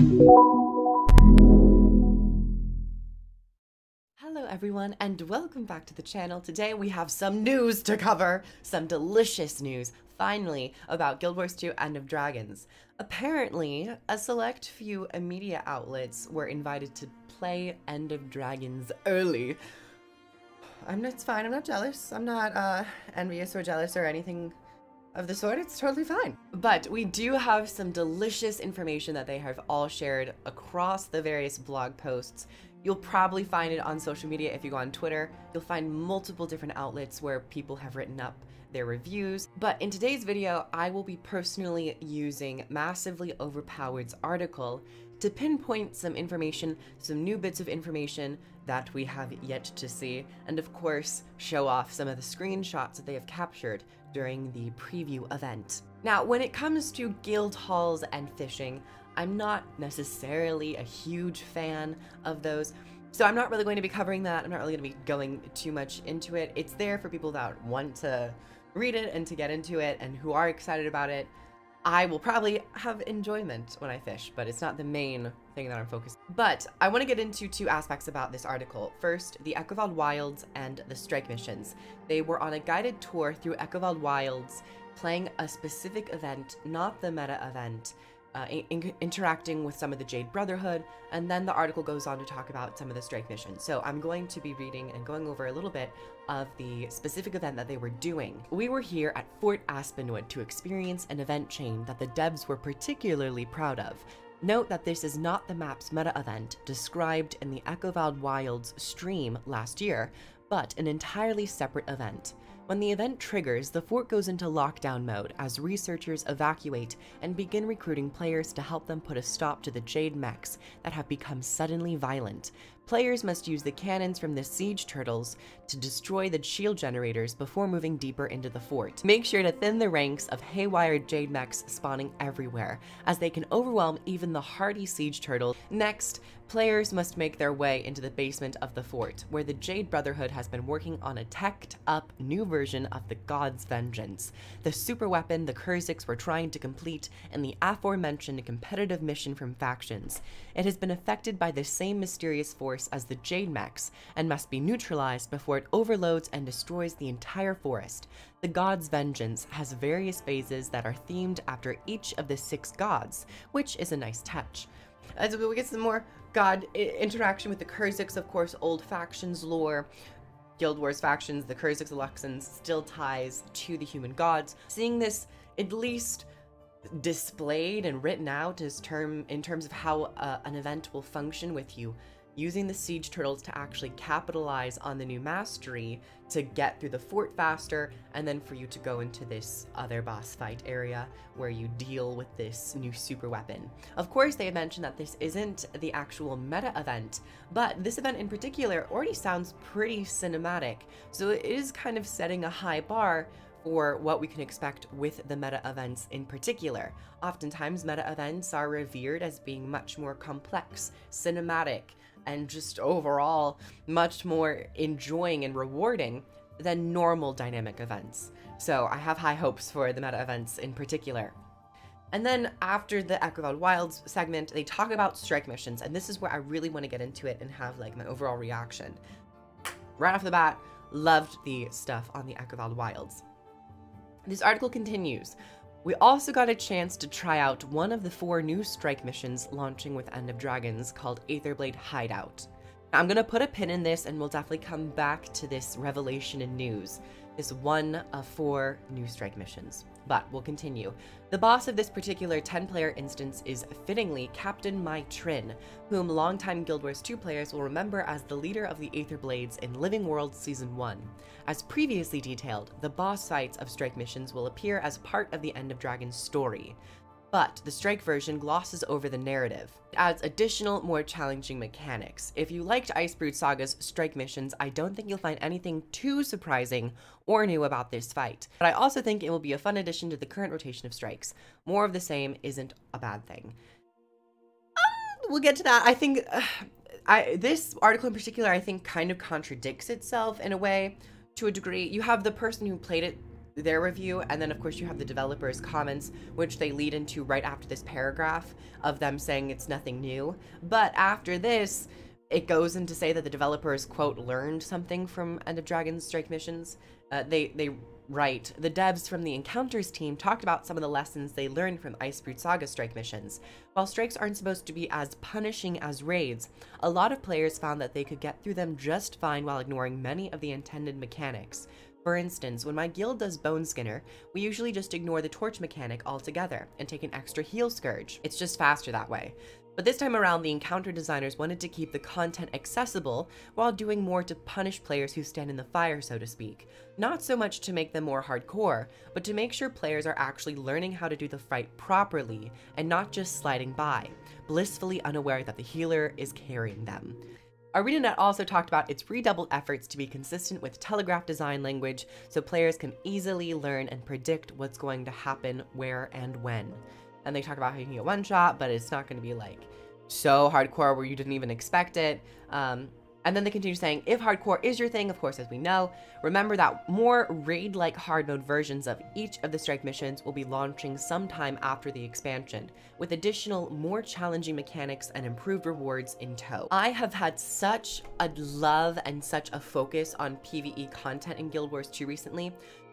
Hello everyone and welcome back to the channel. Today we have some news to cover, some delicious news, finally, about Guild Wars 2 End of Dragons. Apparently, a select few media outlets were invited to play End of Dragons early. I'm not, it's fine, I'm not jealous. I'm not uh, envious or jealous or anything of the sort, it's totally fine. But we do have some delicious information that they have all shared across the various blog posts. You'll probably find it on social media if you go on Twitter. You'll find multiple different outlets where people have written up their reviews. But in today's video, I will be personally using Massively Overpowered's article to pinpoint some information, some new bits of information that we have yet to see, and of course, show off some of the screenshots that they have captured during the preview event. Now, when it comes to guild halls and fishing, I'm not necessarily a huge fan of those. So I'm not really going to be covering that. I'm not really going to be going too much into it. It's there for people that want to read it and to get into it and who are excited about it. I will probably have enjoyment when I fish, but it's not the main thing that I'm focused. on. But I want to get into two aspects about this article. First, the Echovald Wilds and the strike missions. They were on a guided tour through Echovald Wilds, playing a specific event, not the meta event, uh, in interacting with some of the Jade Brotherhood, and then the article goes on to talk about some of the strike missions. So I'm going to be reading and going over a little bit of the specific event that they were doing. We were here at Fort Aspenwood to experience an event chain that the devs were particularly proud of. Note that this is not the map's meta event described in the Echovald Wilds stream last year, but an entirely separate event. When the event triggers, the fort goes into lockdown mode as researchers evacuate and begin recruiting players to help them put a stop to the Jade mechs that have become suddenly violent. Players must use the cannons from the siege turtles to destroy the shield generators before moving deeper into the fort. Make sure to thin the ranks of haywire jade mechs spawning everywhere, as they can overwhelm even the hardy siege turtle. Next, players must make their way into the basement of the fort, where the Jade Brotherhood has been working on a teched up new version of the God's Vengeance, the super weapon the Kurziks were trying to complete in the aforementioned competitive mission from factions. It has been affected by the same mysterious force force as the Jade Mechs and must be neutralized before it overloads and destroys the entire forest. The God's Vengeance has various phases that are themed after each of the six gods, which is a nice touch. As we get some more god interaction with the Kurziks, of course, old factions lore, Guild Wars factions, the Kurziks, Luxons, still ties to the human gods. Seeing this at least displayed and written out as term in terms of how uh, an event will function with you using the siege turtles to actually capitalize on the new mastery to get through the fort faster, and then for you to go into this other boss fight area where you deal with this new super weapon. Of course, they mentioned that this isn't the actual meta event, but this event in particular already sounds pretty cinematic, so it is kind of setting a high bar for what we can expect with the meta events in particular. Oftentimes, meta events are revered as being much more complex, cinematic, and just overall much more enjoying and rewarding than normal dynamic events. So I have high hopes for the meta events in particular. And then after the Echovald Wilds segment, they talk about strike missions, and this is where I really want to get into it and have like my overall reaction. Right off the bat, loved the stuff on the Echovald Wilds. This article continues. We also got a chance to try out one of the four new strike missions launching with End of Dragons called Aetherblade Hideout. I'm gonna put a pin in this and we'll definitely come back to this revelation in news this one of four new strike missions. But we'll continue. The boss of this particular 10 player instance is fittingly Captain Mai Trin, whom longtime Guild Wars 2 players will remember as the leader of the Aether Blades in Living World Season 1. As previously detailed, the boss fights of strike missions will appear as part of the End of Dragon's story but the Strike version glosses over the narrative. It adds additional, more challenging mechanics. If you liked Icebrood Saga's Strike missions, I don't think you'll find anything too surprising or new about this fight, but I also think it will be a fun addition to the current rotation of strikes. More of the same isn't a bad thing. Uh, we'll get to that. I think uh, I, this article in particular, I think kind of contradicts itself in a way to a degree. You have the person who played it their review, and then of course you have the developers' comments, which they lead into right after this paragraph of them saying it's nothing new. But after this, it goes in to say that the developers quote learned something from End of Dragons Strike missions. Uh, they they write the devs from the Encounters team talked about some of the lessons they learned from Icebrood Saga strike missions. While strikes aren't supposed to be as punishing as raids, a lot of players found that they could get through them just fine while ignoring many of the intended mechanics. For instance, when my guild does Bone Skinner, we usually just ignore the torch mechanic altogether and take an extra heal scourge. It's just faster that way. But this time around, the encounter designers wanted to keep the content accessible while doing more to punish players who stand in the fire, so to speak. Not so much to make them more hardcore, but to make sure players are actually learning how to do the fight properly and not just sliding by, blissfully unaware that the healer is carrying them. ArenaNet also talked about its redoubled efforts to be consistent with Telegraph design language so players can easily learn and predict what's going to happen where and when. And they talk about how you can get one shot, but it's not going to be like so hardcore where you didn't even expect it. Um, and then they continue saying, if hardcore is your thing, of course, as we know, remember that more raid like hard mode versions of each of the strike missions will be launching sometime after the expansion, with additional, more challenging mechanics and improved rewards in tow. I have had such a love and such a focus on PvE content in Guild Wars 2 recently.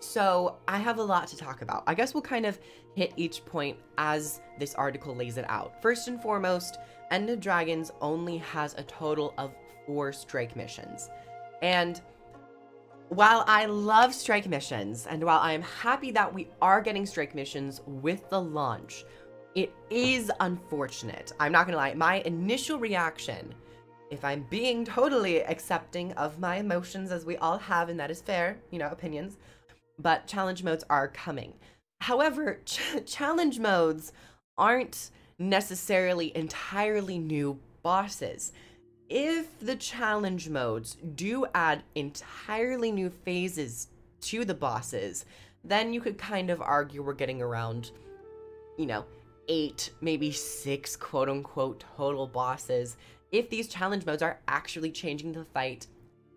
So I have a lot to talk about. I guess we'll kind of hit each point as this article lays it out. First and foremost, End of Dragons only has a total of four strike missions. And while I love strike missions, and while I am happy that we are getting strike missions with the launch, it is unfortunate. I'm not gonna lie, my initial reaction, if I'm being totally accepting of my emotions as we all have, and that is fair, you know, opinions, but challenge modes are coming. However, ch challenge modes aren't necessarily entirely new bosses. If the challenge modes do add entirely new phases to the bosses, then you could kind of argue we're getting around, you know, eight, maybe six quote unquote total bosses if these challenge modes are actually changing the fight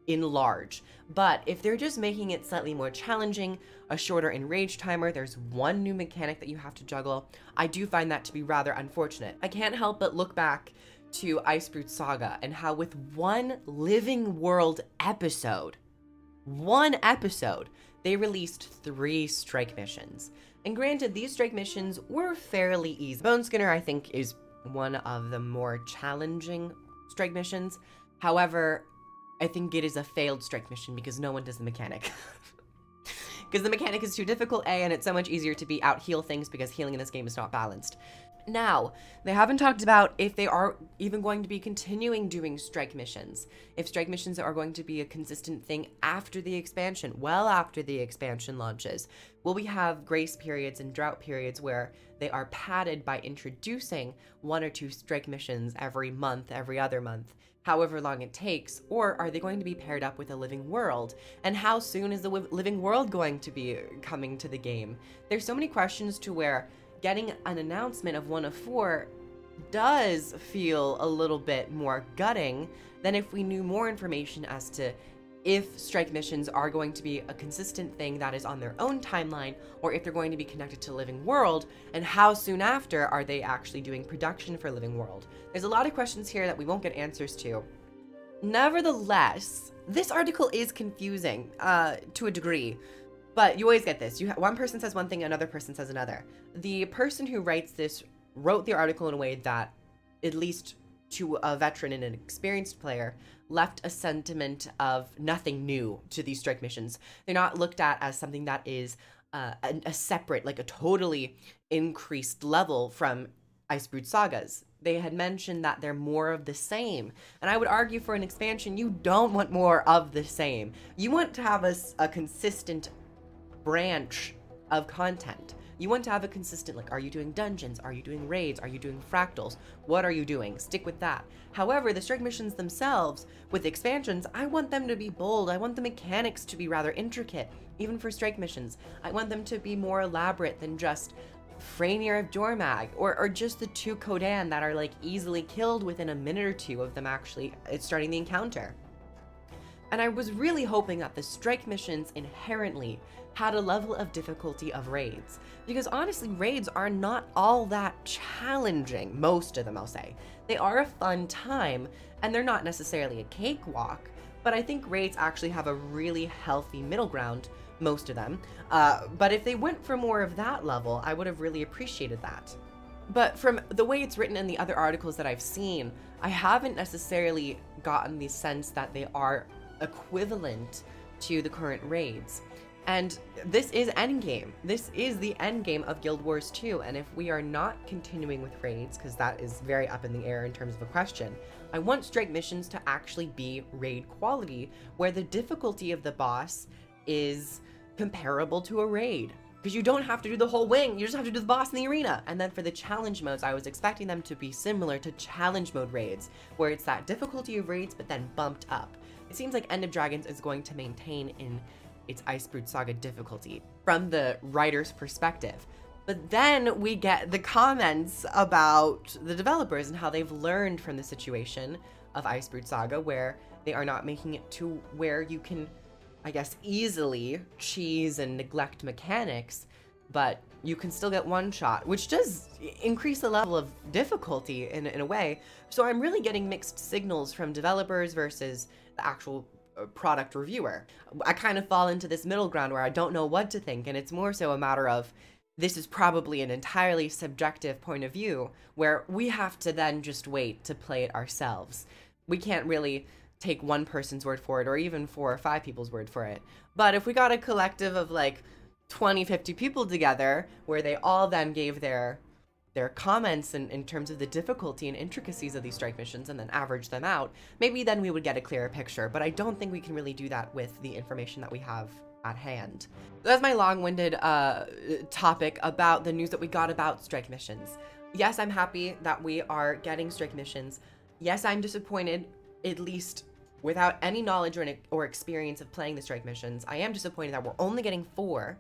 in large. But if they're just making it slightly more challenging, a shorter enrage timer, there's one new mechanic that you have to juggle, I do find that to be rather unfortunate. I can't help but look back to Icebrood Saga and how with one living world episode, one episode, they released three strike missions. And granted, these strike missions were fairly easy. Bone Skinner, I think, is one of the more challenging strike missions. However, I think it is a failed strike mission because no one does the mechanic. Because the mechanic is too difficult, A, and it's so much easier to be out heal things because healing in this game is not balanced. Now, they haven't talked about if they are even going to be continuing doing strike missions. If strike missions are going to be a consistent thing after the expansion, well after the expansion launches. Will we have grace periods and drought periods where they are padded by introducing one or two strike missions every month, every other month? however long it takes, or are they going to be paired up with a living world? And how soon is the living world going to be coming to the game? There's so many questions to where getting an announcement of one of four does feel a little bit more gutting than if we knew more information as to if strike missions are going to be a consistent thing that is on their own timeline or if they're going to be connected to Living World and how soon after are they actually doing production for Living World. There's a lot of questions here that we won't get answers to. Nevertheless, this article is confusing uh, to a degree but you always get this. You one person says one thing, another person says another. The person who writes this wrote the article in a way that, at least to a veteran and an experienced player, left a sentiment of nothing new to these strike missions. They're not looked at as something that is uh, a, a, separate, like a totally increased level from Icebrood sagas. They had mentioned that they're more of the same. And I would argue for an expansion, you don't want more of the same. You want to have a, a consistent branch of content. You want to have a consistent, like, are you doing dungeons? Are you doing raids? Are you doing fractals? What are you doing? Stick with that. However, the strike missions themselves, with expansions, I want them to be bold. I want the mechanics to be rather intricate, even for strike missions. I want them to be more elaborate than just Fraenir of Jormag, or, or just the two Kodan that are like easily killed within a minute or two of them actually uh, starting the encounter. And I was really hoping that the strike missions inherently had a level of difficulty of raids. Because honestly, raids are not all that challenging, most of them, I'll say. They are a fun time, and they're not necessarily a cakewalk, but I think raids actually have a really healthy middle ground, most of them. Uh, but if they went for more of that level, I would have really appreciated that. But from the way it's written in the other articles that I've seen, I haven't necessarily gotten the sense that they are equivalent to the current raids. And this is endgame. This is the endgame of Guild Wars 2. And if we are not continuing with raids, because that is very up in the air in terms of a question, I want strike missions to actually be raid quality, where the difficulty of the boss is comparable to a raid. Because you don't have to do the whole wing, you just have to do the boss in the arena. And then for the challenge modes, I was expecting them to be similar to challenge mode raids, where it's that difficulty of raids, but then bumped up. It seems like End of Dragons is going to maintain in its Icebrood Saga difficulty from the writer's perspective. But then we get the comments about the developers and how they've learned from the situation of Icebrood Saga, where they are not making it to where you can, I guess, easily cheese and neglect mechanics, but you can still get one shot, which does increase the level of difficulty in, in a way. So I'm really getting mixed signals from developers versus the actual product reviewer. I kind of fall into this middle ground where I don't know what to think, and it's more so a matter of this is probably an entirely subjective point of view where we have to then just wait to play it ourselves. We can't really take one person's word for it or even four or five people's word for it. But if we got a collective of like 20, 50 people together where they all then gave their their comments in, in terms of the difficulty and intricacies of these strike missions and then average them out, maybe then we would get a clearer picture. But I don't think we can really do that with the information that we have at hand. That's my long-winded uh, topic about the news that we got about strike missions. Yes, I'm happy that we are getting strike missions. Yes, I'm disappointed, at least without any knowledge or, or experience of playing the strike missions. I am disappointed that we're only getting four,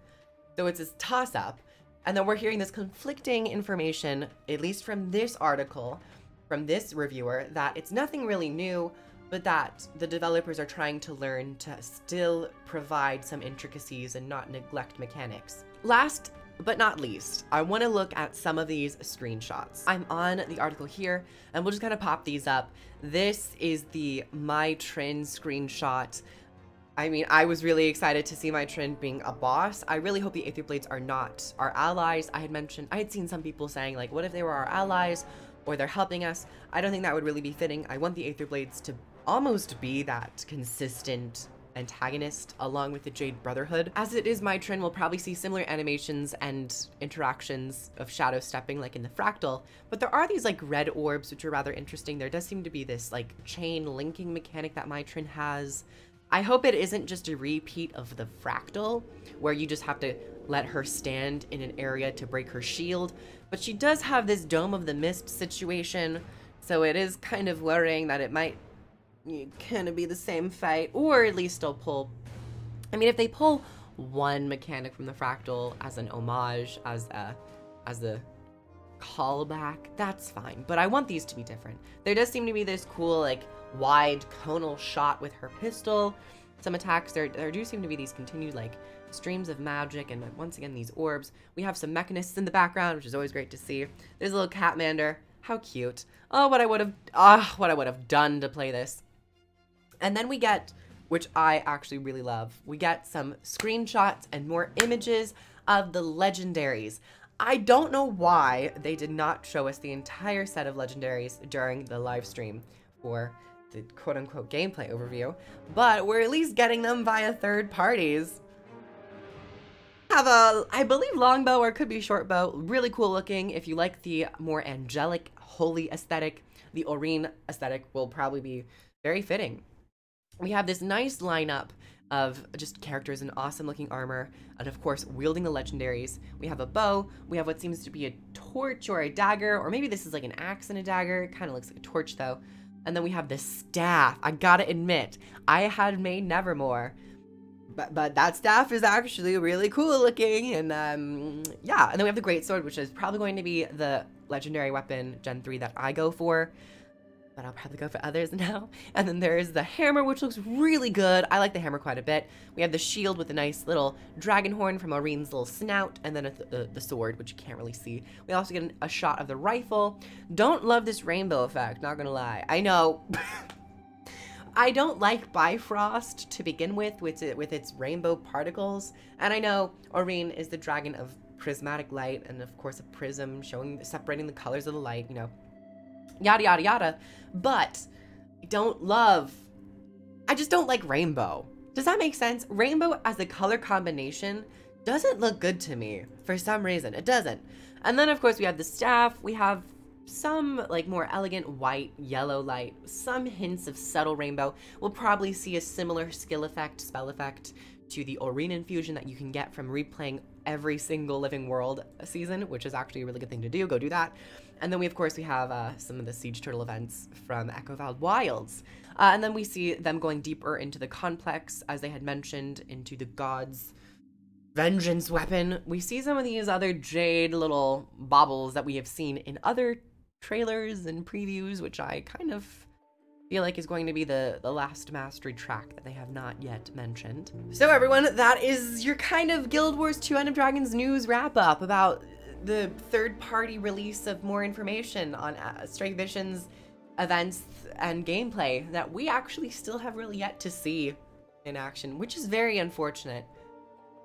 though it's a toss-up. And then we're hearing this conflicting information, at least from this article, from this reviewer, that it's nothing really new, but that the developers are trying to learn to still provide some intricacies and not neglect mechanics. Last but not least, I want to look at some of these screenshots. I'm on the article here, and we'll just kind of pop these up. This is the Mai Trin screenshot I mean, I was really excited to see Mai Trin being a boss. I really hope the Aether Blades are not our allies. I had mentioned, I had seen some people saying, like, what if they were our allies or they're helping us? I don't think that would really be fitting. I want the Aether Blades to almost be that consistent antagonist along with the Jade Brotherhood. As it is Mai Trin, we'll probably see similar animations and interactions of shadow stepping like in the Fractal, but there are these like red orbs which are rather interesting. There does seem to be this like chain linking mechanic that Mai Trin has. I hope it isn't just a repeat of the fractal, where you just have to let her stand in an area to break her shield, but she does have this Dome of the Mist situation, so it is kind of worrying that it might kind of be the same fight, or at least they'll pull... I mean, if they pull one mechanic from the fractal as an homage, as a, as a callback, that's fine. But I want these to be different. There does seem to be this cool, like, wide conal shot with her pistol. Some attacks, there, there do seem to be these continued like streams of magic and once again these orbs. We have some mechanists in the background, which is always great to see. There's a little Catmander. How cute. Oh, what I would have, ah, oh, what I would have done to play this. And then we get, which I actually really love, we get some screenshots and more images of the legendaries. I don't know why they did not show us the entire set of legendaries during the live stream for the quote unquote gameplay overview, but we're at least getting them via third parties. Have a, I believe longbow or could be short bow, really cool looking. If you like the more angelic, holy aesthetic, the Aurene aesthetic will probably be very fitting. We have this nice lineup of just characters in awesome looking armor, and of course, wielding the legendaries. We have a bow, we have what seems to be a torch or a dagger, or maybe this is like an axe and a dagger. It kind of looks like a torch though. And then we have the staff. I gotta admit, I had made Nevermore. But, but that staff is actually really cool looking. And um, yeah, and then we have the Great Sword, which is probably going to be the legendary weapon Gen 3 that I go for. But I'll probably go for others now. And then there's the hammer, which looks really good. I like the hammer quite a bit. We have the shield with a nice little dragon horn from Aurene's little snout, and then the, uh, the sword, which you can't really see. We also get a shot of the rifle. Don't love this rainbow effect, not gonna lie. I know. I don't like Bifrost to begin with, with, it, with its rainbow particles. And I know Aurene is the dragon of prismatic light, and of course a prism showing, separating the colors of the light, you know, yada, yada, yada. But I don't love, I just don't like rainbow. Does that make sense? Rainbow as a color combination doesn't look good to me for some reason. It doesn't. And then, of course, we have the staff. We have some like more elegant white, yellow light, some hints of subtle rainbow. We'll probably see a similar skill effect, spell effect to the Aurene infusion that you can get from replaying every single Living World season, which is actually a really good thing to do. Go do that. And then we, of course, we have uh, some of the Siege Turtle events from Echovald Wilds. Uh, and then we see them going deeper into the complex, as they had mentioned, into the gods' vengeance weapon. We see some of these other jade little baubles that we have seen in other trailers and previews, which I kind of feel like is going to be the, the last mastery track that they have not yet mentioned. So everyone, that is your kind of Guild Wars 2 End of Dragons news wrap up about the third party release of more information on uh, Strike Mission's events and gameplay that we actually still have really yet to see in action, which is very unfortunate.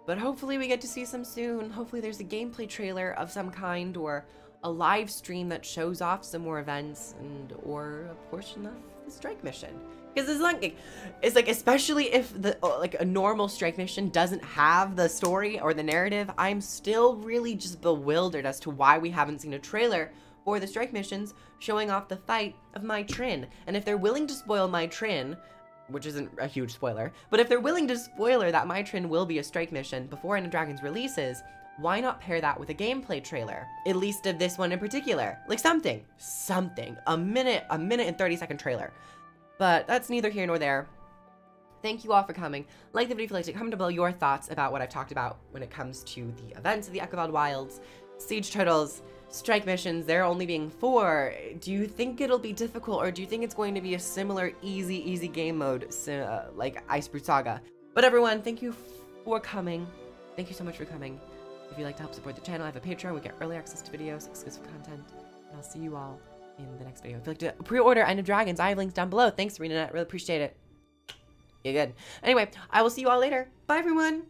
But hopefully we get to see some soon. Hopefully there's a gameplay trailer of some kind or a live stream that shows off some more events and or a portion of the strike mission. Because it's like it's like especially if the uh, like a normal strike mission doesn't have the story or the narrative i'm still really just bewildered as to why we haven't seen a trailer for the strike missions showing off the fight of Mai Trin. And if they're willing to spoil Mai Trin which isn't a huge spoiler but if they're willing to spoiler that Mai Trin will be a strike mission before End of Dragons releases why not pair that with a gameplay trailer? At least of this one in particular. Like something, something, a minute, a minute and 30 second trailer. But that's neither here nor there. Thank you all for coming. Like the video if you liked it. Comment below your thoughts about what I've talked about when it comes to the events of the Echovald Wilds, Siege Turtles, strike missions, there only being four. Do you think it'll be difficult or do you think it's going to be a similar easy, easy game mode uh, like Icebrood Saga? But everyone, thank you for coming. Thank you so much for coming. If you'd like to help support the channel, I have a Patreon. We get early access to videos, exclusive content, and I'll see you all in the next video. If you'd like to pre-order End of Dragons, I have links down below. Thanks, Serena. Really appreciate it. You're good. Anyway, I will see you all later. Bye, everyone.